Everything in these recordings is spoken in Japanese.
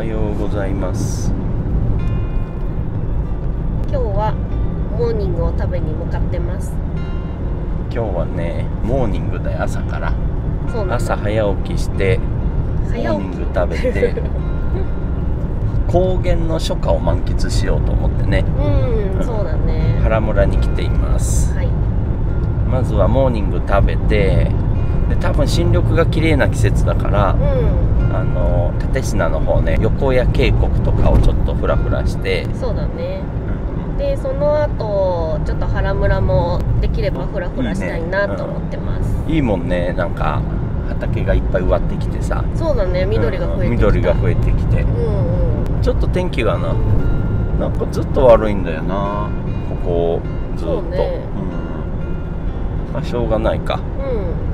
はよおはようございます。う今日はモーニングを食べに向かってます。今日はねモーニングだよ朝から。朝早起きしてモーニング食べて 高原の初夏を満喫しようと思ってね。うんそうだね。原村に来ています。はい。まずはモーニング食べてで多分新緑が綺麗な季節だからうあの立科の方ね横谷渓谷とかをちょっとフラフラして、んそうだね。でその後ちょっと原村もできればフラフラしたいなと思ってます。いいもんね。なんか畑がいっぱい植わってきてさ。そうだね。緑が増えてきた、うん緑が増えてきて。うんうん。ちょっと天気がななんかずっと悪いんだよな。ここずっと。そうね。うん。まあしょうがないか。うん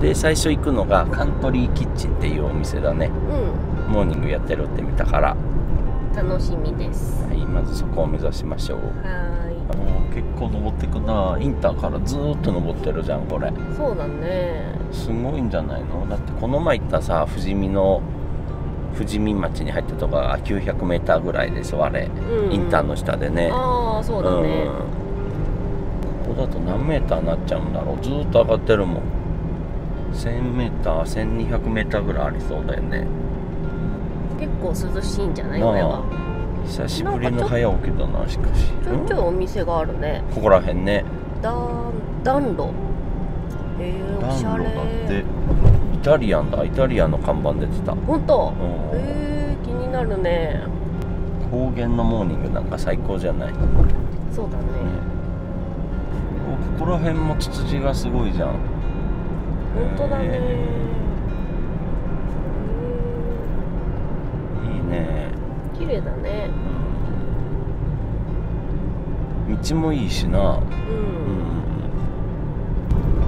で最初行くのがカントリーキッチンっていうお店だね。うモーニングやってるって見たから、はん楽しみです。い、まずそこを目指しましょう。はあの結構登ってくな。インターからずーっと登ってるじゃんこれ。そうだね。すごいんじゃないの？だってこの前行ったさ富士見の富士見町に入ったとこが 900m ぐらいでしょあれ、うん。うんインターの下でね。ああそうだね、うん。ここだと何メーターになっちゃうんだろう。ずーっと上がってるもん 1000m1200m ぐらいありそうだよね。結構涼しいんじゃない？なあ上は。久しぶりの早起きだなしかし。ちょいちょいお店があるね。ここらへんね。ダン暖炉へえおしゃれ。暖炉だって。イタリアンだ。イタリアンの看板出てた、うん、本当へえ気になるね。高原のモーニングなんか最高じゃない、ね、そうだね。ここら辺もツツジがすごいじゃん本当だね。いいね。え綺麗だね。道もいいしな。う、うん。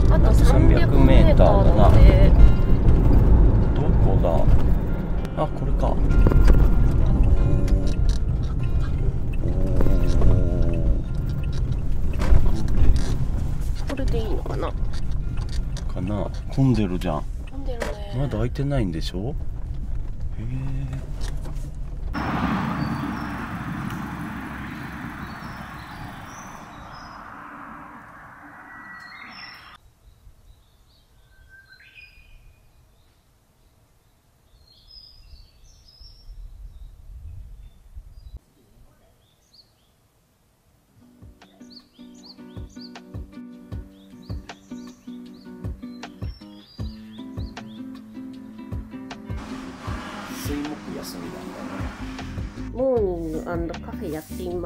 んあとあと300 300メーターだってどこだ？あこれか。これでいいのかな？かな。混んでるじゃん。混んでるね。まだ開いてないんでしょ？へえ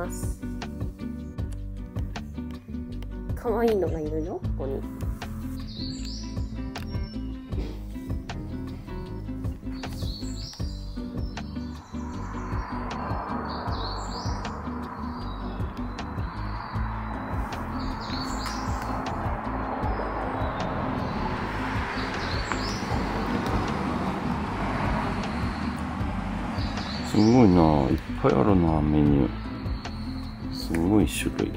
ます。可愛いのがいるよここに。すごいないっぱいあるなメニュー。すごい種類。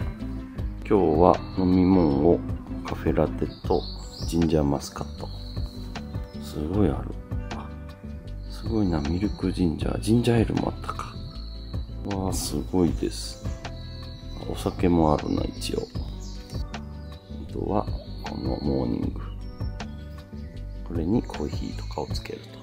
今日は飲み物をカフェラテとジンジャーマスカット。すごいある。あすごいな。ミルクジンジャー。ジンジャーエールもあったか。わあすごいです。お酒もあるな一応。あとはこのモーニング。これにコーヒーとかをつけると。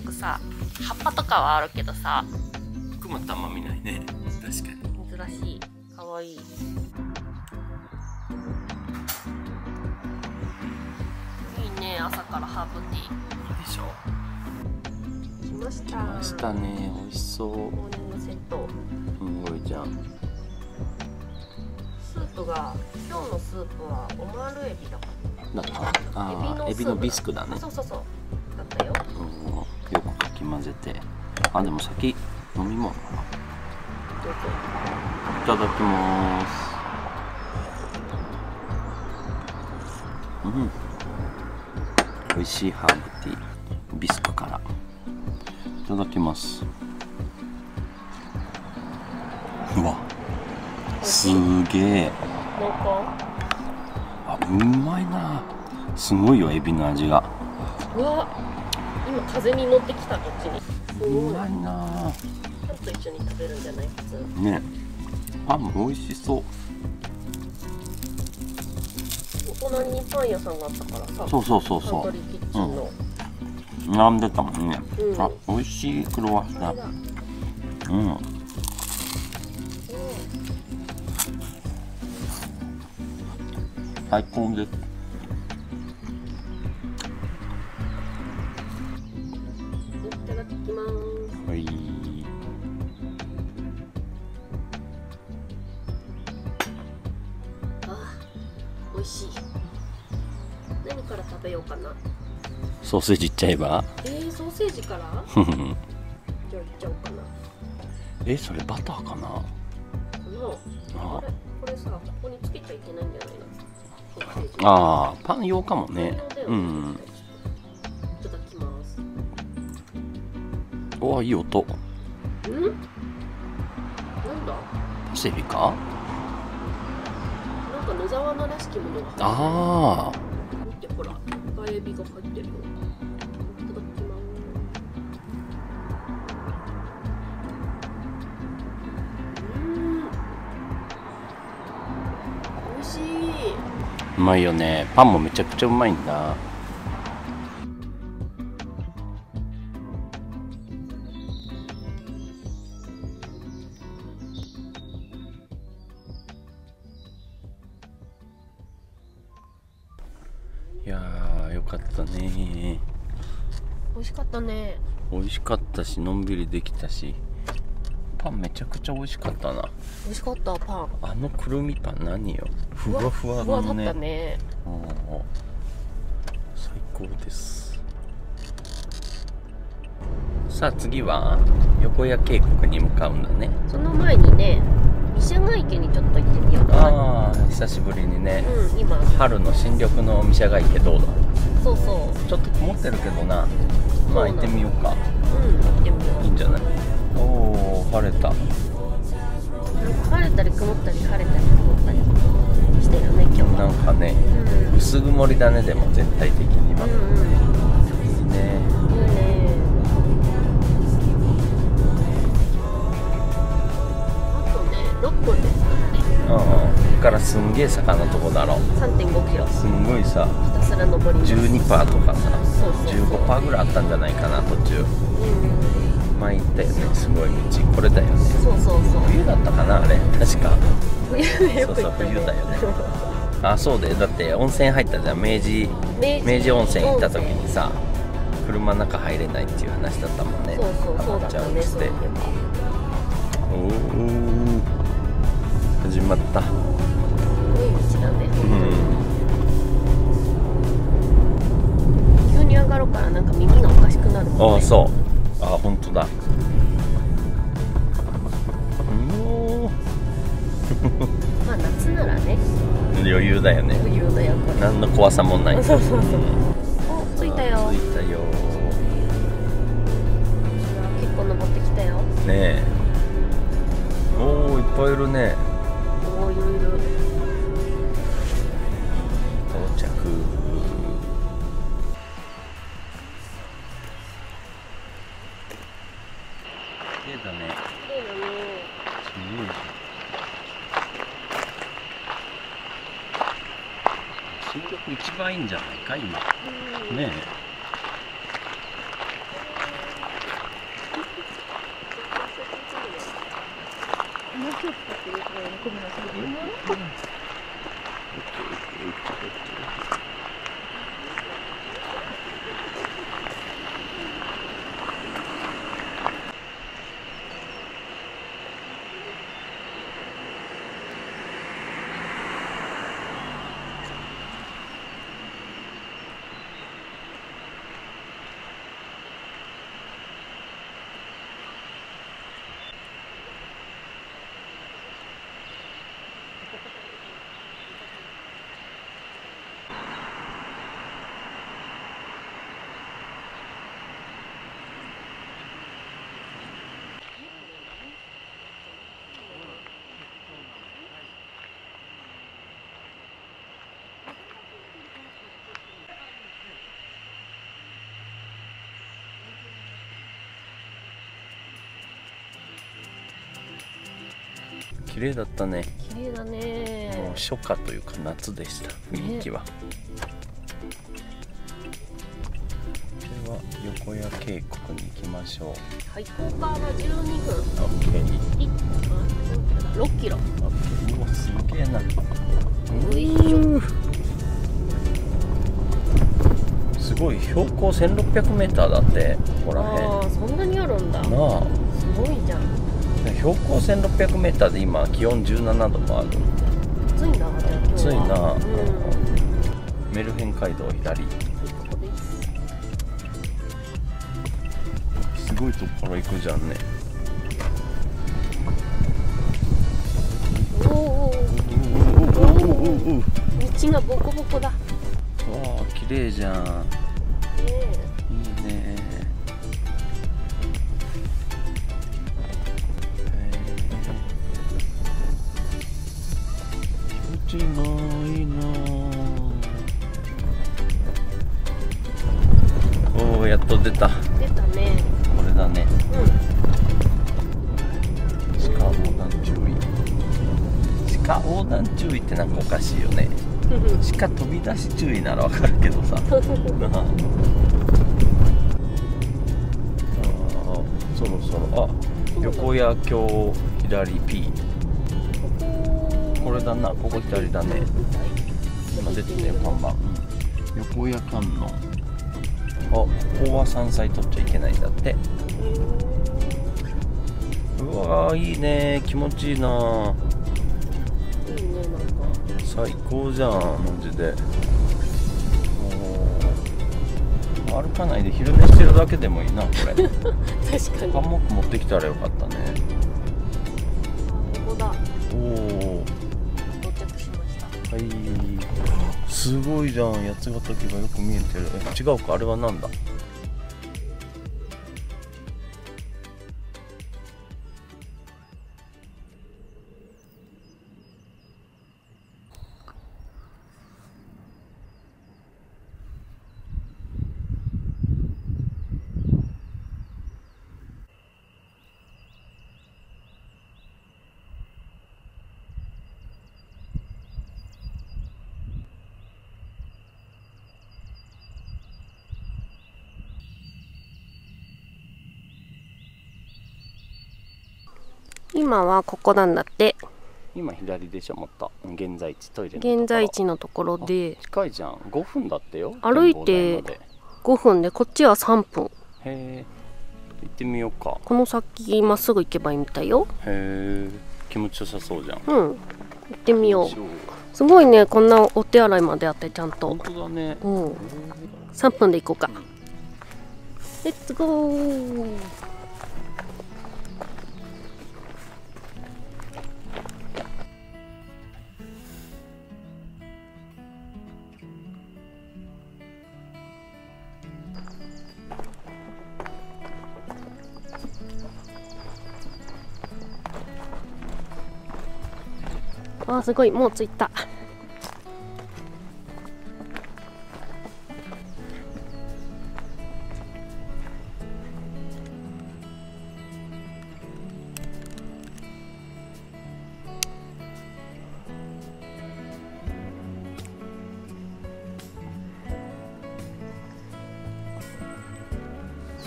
よくさ葉っぱとかはあるけどさクマってあんま見ないね。確かに。珍しい。かわいい。いいね朝からハーブティいいでしょ？ー来ました。来ましたね。美味しそう。モーニングセット。すごいじゃん。スープが今日のスープはオマールエビだかなんかあらあエビのビスクだね。あそうそうそうき混ぜて。あでも先飲み物いただきます。うん。美味しいハーブティー。ビスクから。いただきます。うわ。すげえ。あうまいな。すごいよエビの味が。うわ。今風に乗ってきたこっちに。すうまいなパンと一緒に食べるんじゃない？普通。ね。パンも美味しそう。お隣にパン屋さんがあったからさそうそうそうそサントリーキッチンの、う並んでたもんね、うん。あ美味しいクロワッサン。うん。最高ですソーセージいっちゃえば。えー、ソーセージから？じゃあいっちゃおうかな。えそれバターかな？このああ。れこれさここにつけちゃいけないんじゃないの？あーパン用かもね。うん。いただきます。うわいい音。うん？なんだ？パセリか？なんか野沢菜らしきものがああうまいよね。パンもめちゃくちゃうまいんだ。いやーよかったね。美味しかったね。美味しかったしのんびりできたしパンめちゃくちゃ美味しかったな。美味しかったパン。あのくるみパン何よ。ふわふわだのね。ったね。うん最高です。さあ次は横谷渓谷に向かうんだね。その前にね三社ヶ池にちょっと行ってみようか。ああ久しぶりにね。うん今。春の新緑の三社ヶ池どうだ？そうそう。ちょっと曇ってるけどな。まあ行ってみようか。うん行ってみよいいんじゃない？晴れた。晴れたり曇ったり晴れたり曇ったりしてるね今日は。なんかねうん。薄曇りだねでも全体的には、うんうん。いいね。いいね。あとね6分ですからね。うんからすんげえ坂のとこだろ。3 5キロ。すんごいさひたすら登ります。12%とかさそうそうそう。15%ぐらいあったんじゃないかな途中。うん前行ったよねすごい道。これだよね。そうそうそう。冬だったかなあれ。確か。冬でよく行ったそうそう冬だよね。あそうだよ。だって温泉入ったじゃん。明治明明治温泉行った時にさ車の中入れないっていう話だったもんね。そうそうそうだったねそういえば。おお始まった。すごい道だね。うん。急に上がるからなんか耳がおかしくなるもんね。ああそうあ本当だ。うまあ夏ならね。お余裕だよね。冬だよこれ。何の怖さもない。そうそうそうお着いたよ。着いたよ。結構登ってきたよ。ねえ。おおいっぱいいるねんじゃないか今。うん綺麗だったね。綺麗だね。もう初夏というか夏でした雰囲気は、では横谷渓谷に行きましょう。はいここから12分。OK いあ6キロ。OK うわすげえな。よいしょ。すごい標高 1600m だってここらあ辺。あそんなにあるんだ。すなあ標高 1600m で今気温17度もある。暑いな暑いな。うん。メルヘン街道左。すすごいところ行くじゃんね。おーおーおおおおお道がボコボコだ。わあ綺麗じゃんちないいな。おおやっと出た。出たね。れだね。う鹿横断注意。鹿横断注意ってなんかおかしいよね。ん。鹿飛び出し注意ならわかるけどさ。そろそろ。あ横谷橋左 P これだなここ左だね。今出てたよ看板、うん、横谷観音。あここは山菜取っちゃいけないんだって。うわーいいね。気持ちいいな。いいねなんか最高じゃんマジで。もう歩かないで昼寝してるだけでもいいなこれ。確かに。ハンモック持ってきたらよかったねすごいじゃん八ヶ岳がよく見えてる。え違うかあれは何だ？今はここなんだって。今左でしょもっと。現在地トイレ現在地のところで。近いじゃん。5分だってよ歩いて展望台まで。へ5分でこっちは3分。え行ってみようか。この先まっすぐ行けばいいみたいよ。へえ気持ちよさそうじゃん。うん行ってみよう。すごいねこんなお手洗いまであってちゃんと。本当だね。うん。へ3分で行こうか。レッツゴーあーすごいもう着いた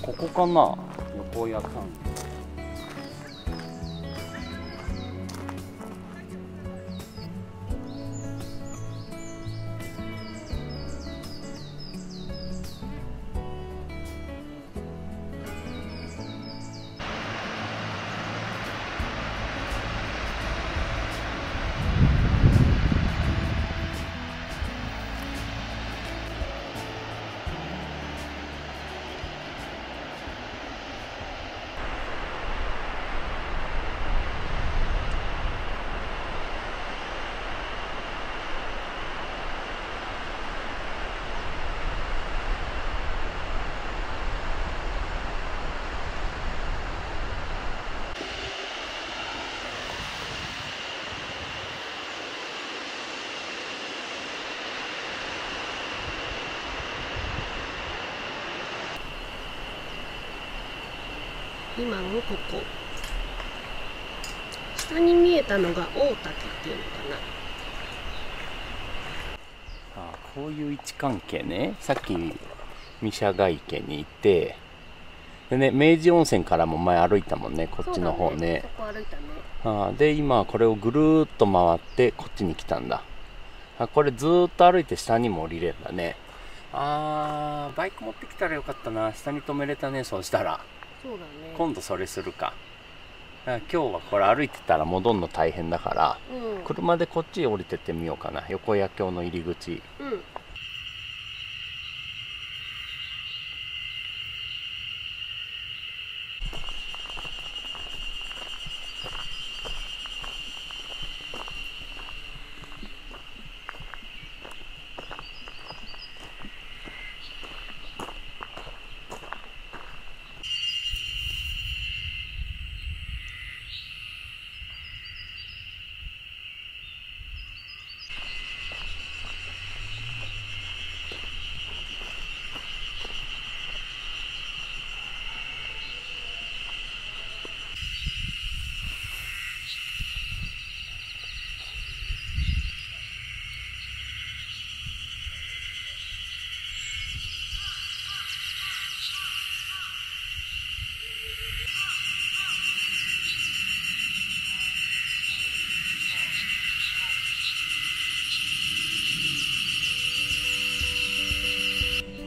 ここかな横屋さん今のここ。下下に見えたのが大竹っていうのかああこういう位置関係ね。さっき三社ヶ池に行って。でね明治温泉からも前歩いたもんねこなっちの方ね。そこ歩いたね。ああで今これをぐるーっと回ってこっちに来たんだ。あこれずーっと歩いて下にも降りれるんだね。あーバイク持ってきたらよかったな。下に止めれたねそうしたらそうだね。今度それするか。あ今日はこれ歩いてたら戻るの大変だからうん。車でこっち降りてってみようかな。横谷橋の入り口。うん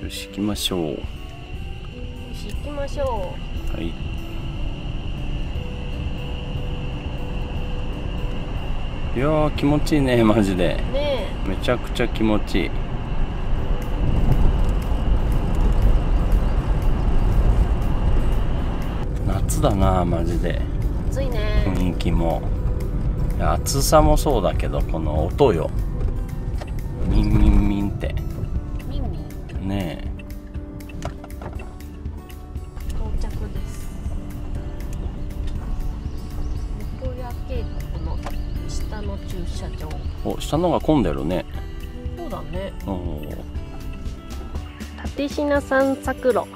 よし行きましょう行きましょはい。いやー気持ちいいねマジで。うねめちゃくちゃ気持ちいい。夏だなマジで。え暑いね。雰囲気も。暑さもそうだけどこの音よ。ミ下のが混んでるね。そうだね。おお立品散策路、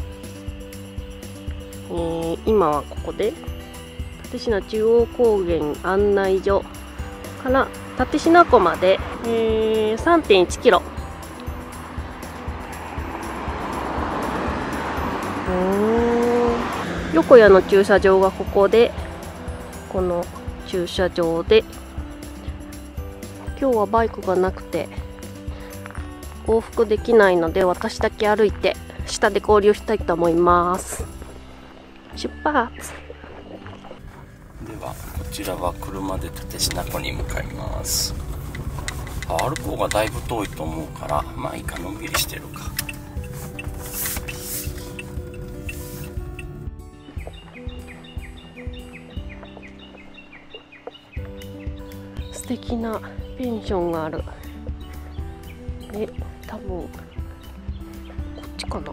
えー今はここで？立品中央高原案内所から立品湖まで、えー、3.1キロ。うー。ん横谷の駐車場がここでこの駐車場で今日はバイクがなくて往復できないので私だけ歩いて下で合流したいと思います。出発。ではこちらは車で立品湖に向かいます。歩く方がだいぶ遠いと思うからまあいいかのんびりしてるか。素敵なペンションがある。え多分こっちかな？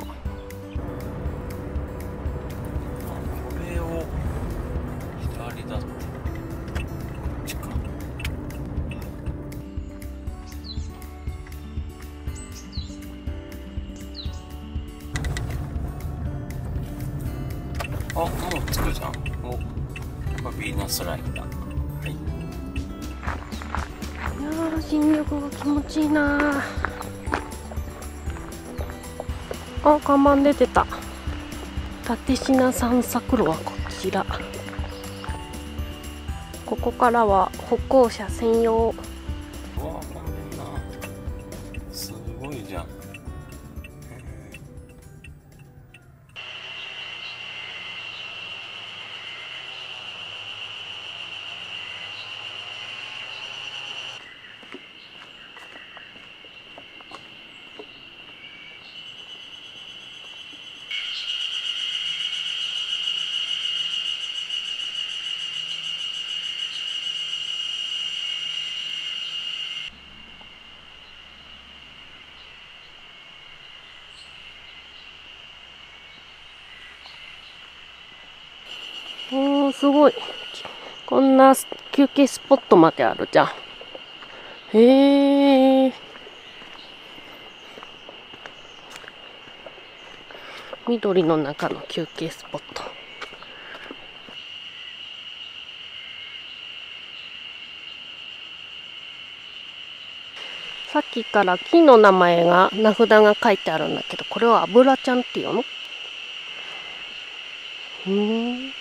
看板出てた。立品散策路はこちら。ここからは歩行者専用すごい。こんな休憩スポットまであるじゃん。へえ。緑の中の休憩スポット。さっきから木の名前が名札が書いてあるんだけどこれは油ちゃんっていうのうん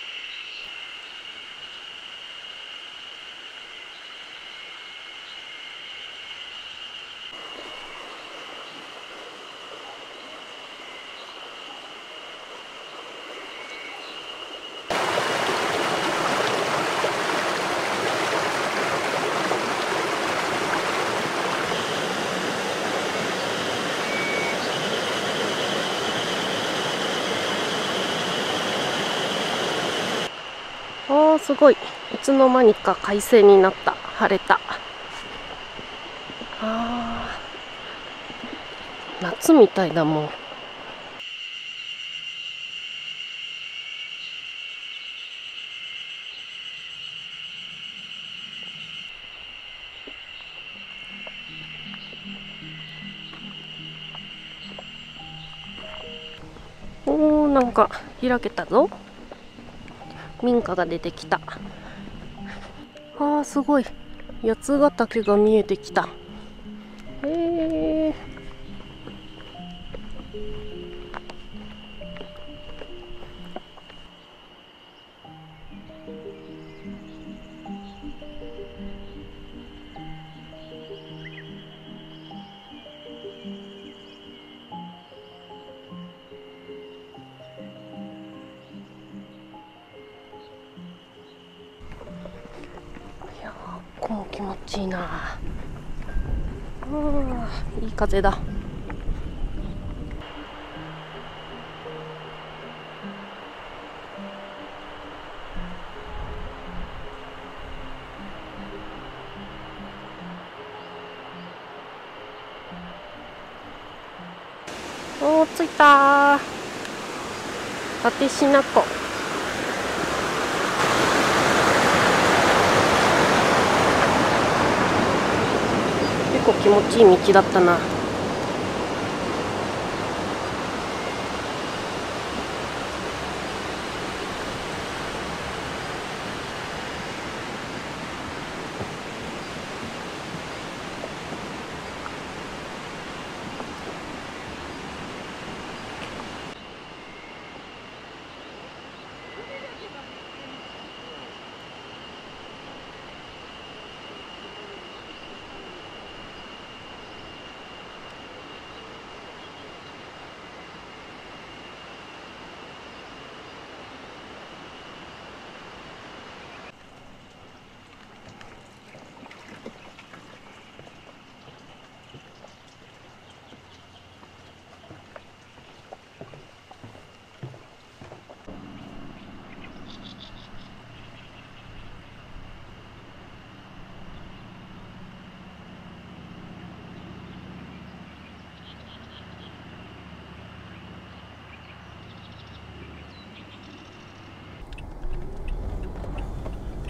すごい。いつの間にか快晴になった。晴れた。あ夏みたいだもん。おーなんか開けたぞ。民家が出てきた。あーすごい。八ヶ岳が見えてきた。風だ。おー着いたー。立品湖結構気持ちいい道だったな。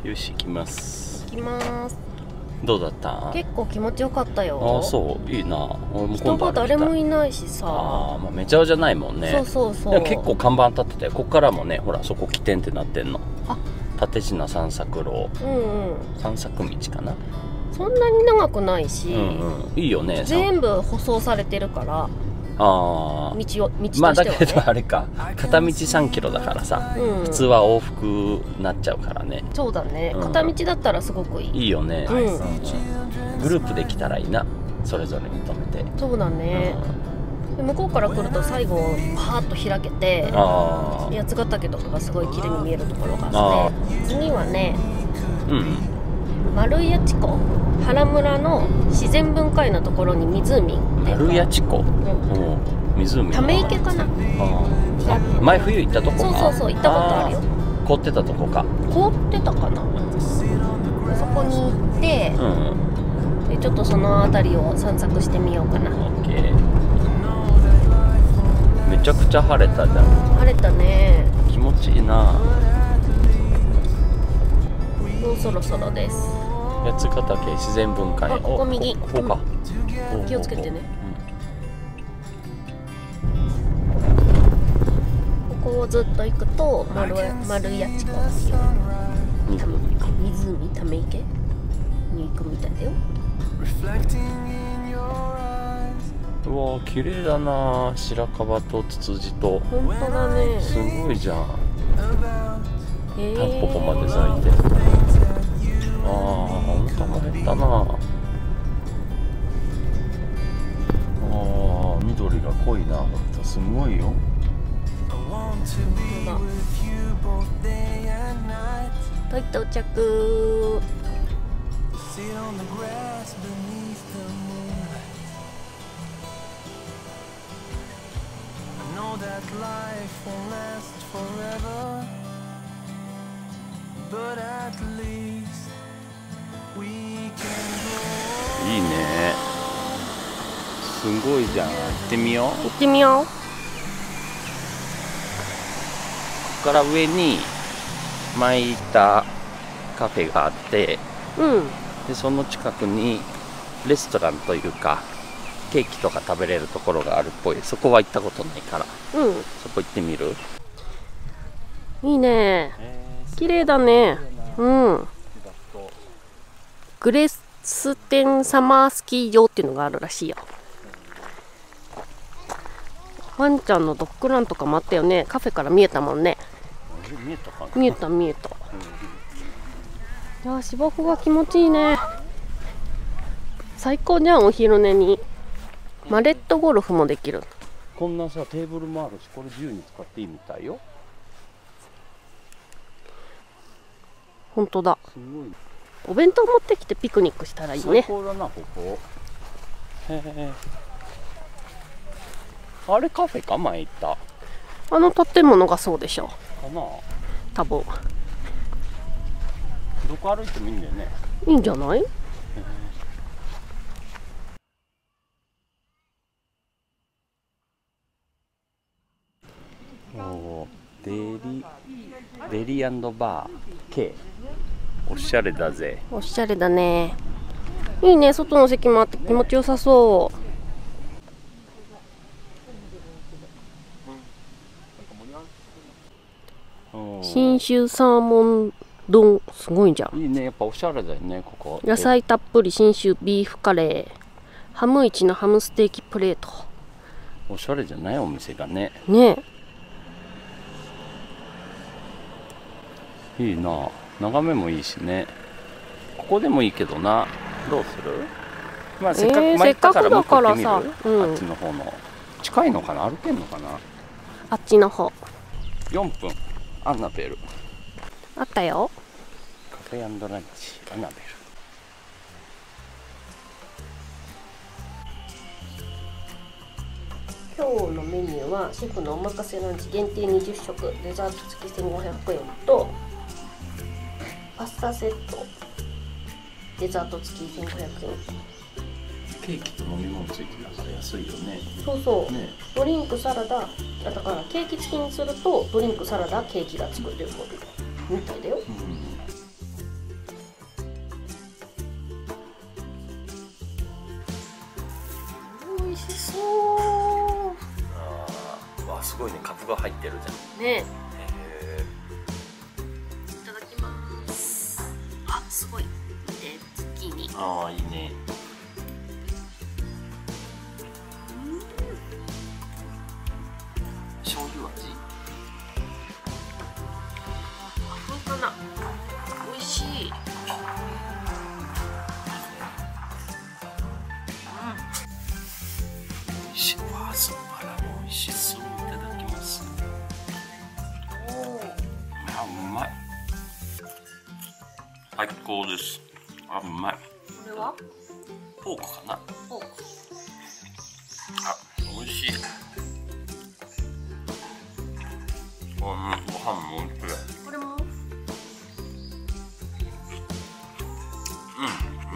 よし行きます。行きます。どうだった？結構気持ちよかったよ。ああそういいな。俺も人今度誰もいないしさ。ああまあめちゃじゃないもんね。そうそうそう。結構看板立っててこっからもねほらそこ起点ってなってんの。あ。立品散策路。うんうん。散策道かな？そんなに長くないし、うんうん。いいよね全部舗装されてるから。あ道を道としてはね、あまあだけどあれか。片道3キロだからさ。うん、普通は往復になっちゃうからね。そうだね。うん。片道だったらすごくいい、いいよね、うん。うんグループで来たらいいな。それぞれに止めて、そうだね、で向こうから来ると最後パーッと開けて八ヶ岳とかがすごい綺麗に見えるところがああって次はねうん。丸谷地湖。原村の自然文化遺のところに湖って丸谷地湖？うん。うん湖ため池かな。あ前冬行ったとこそうそうそう行ったことあるよ。凍ってたとこか。凍ってたかな。そこに行ってうんうん。でちょっとその辺りを散策してみようかな。オッケー。めちゃくちゃ晴れたじゃん。晴れたね。気持ちいいな。もうそろそろです。八ヶ岳自然文化園あここ右。ここか、お気をつけてねをずっと行くと丸丸谷地湖っていう。うん湖ため池に行くみたいだようわ綺麗だな白樺とツツジと本当だねすごいじゃんえタンポポまで咲いて we can いいね。すごいじゃん。行ってみよう。こ行ってみよこから上に前行ったカフェがあってううん。でその近くにレストランというかケーキとか食べれるところがあるっぽい。そこは行ったことないから。うん。そこ行ってみる？いいね。綺麗だね。うん。グレステンサマースキー場っていうのがあるらしいよ。ワンちゃんのドッグランとかもあったよね。カフェから見えたもんね。見えたかな？見えた見えたいや芝生が気持ちいいね。最高じゃんお昼寝に。マレットゴルフもできる。こんなさテーブルもあるしこれ自由に使っていいみたいよ。本当だ。すごい。お弁当持ってきてピクニックしたらいい最ね高だなここ。へえあれカフェか前行った。あの建物がそうでしょ。かな。多分どこ歩いてもいいんだよね。いいんじゃない？おーデリデリバー K おしゃれだぜ。おしゃれだね。いいね外の席もあって気持ちよさそう。んう信州サーモン丼すごいじゃん。いいね。やっぱおしゃれだよねここ。野菜たっぷり信州ビーフカレー。ハムイチのハムステーキプレート。えおしゃれじゃないお店がね。ね。いいな。眺めもいいしね。ここでもいいけどな。どうする？まあせっかくえーせっかくだからさうん。あっちの方の。近いのかな？歩けんのかな？あっちの方。4分。アンナベルあったよ。カフェランチアナベル。今日のメニューはシェフのお任せランチ限定20食デザート付き1500円とパスタセットデザート付き1500円。ケーキと飲み物ついてるから安いよね。そうそう、ね。ドリンクサラダ。あだからケーキ付きにするとドリンクサラダケーキがつくということみたいだよ。うん。美味しそう。あーわすごいね。カブが入ってるじゃん。ねへいただきます。あすごい。でズッキーニ。ああいいね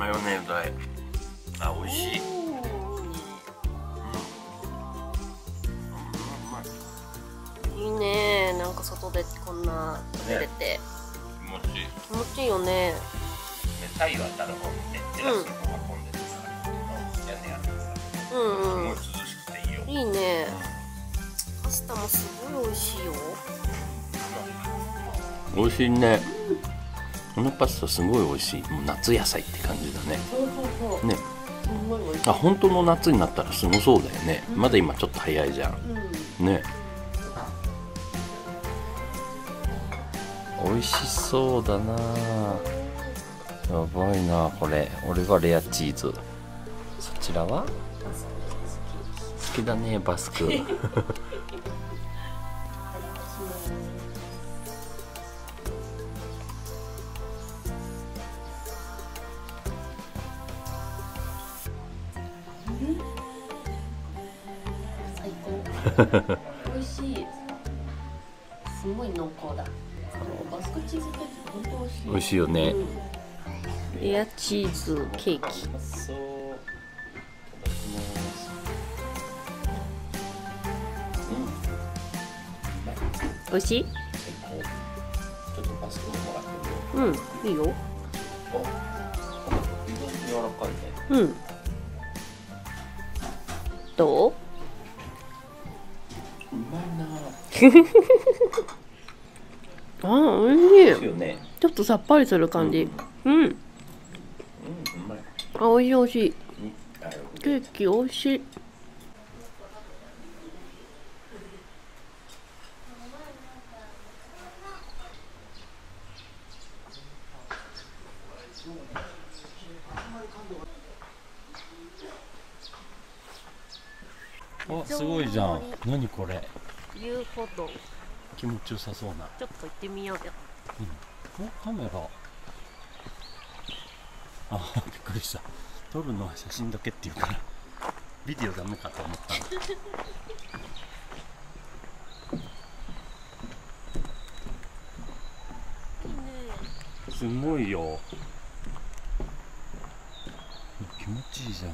マヨネーズあえあ美味しい。いいねうまいいいね。なんか外でこんな食べれて、気持ちいい。気持ちいいよね。ねタイはただもうねテラスの方が混んでるから、屋根あってさうんうんすごい涼しくていいよ、いいね。パスタもすごい美味しいよ。美味しいねこのパスタすごい美味しい。もう夏野菜って感じだね。そうそうそう。ね。あ本当の夏になったらすごそうだよね。まだ今ちょっと早いじゃん。うん。ね。美味しそうだな。やばいなこれ。俺はレアチーズ。そちらは？好きだねバスク 美味しい。すごい濃厚だ。バスクチーズケーキ本当美味しい。美味しいよね。うん。レアチーズケーキ。しい？うん。いいようお意外に柔らかいねう。ん。どうう？あー美味しい。ね。ちょっとさっぱりする感じ。うん。うん。うまい。あ美味しい美味しい。ケーキ美味しい。あすごいじゃん。何これ遊歩道気持ちよさそうな。ちょっと行ってみようよ。おカメラ。あびっくりした。撮るのは写真だけっていうからビデオダメかと思ったの。すごいよ。気持ちいいじゃん